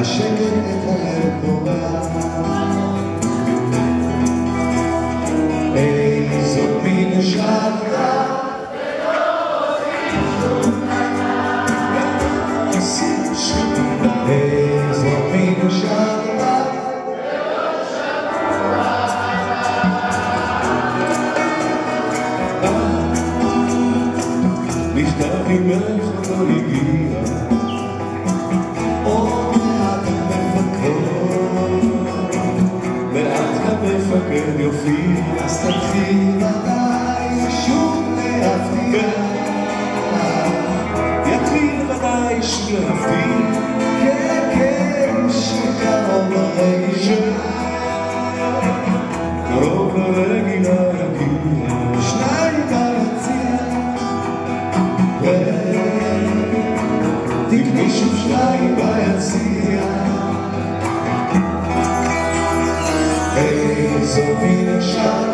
achei que entrar no ar. Eis o milho já Eis o milho já Está vingando a alegria מפקד יופי, אז תתחיל מתי שוב להבטיח. יתחיל מתי שוב להבטיח, כן, כן, שקרוב לרגישה. קרוב לרגילה יגיע, שניים ביציע. תקני שוב שניים ביציע. so viele shine.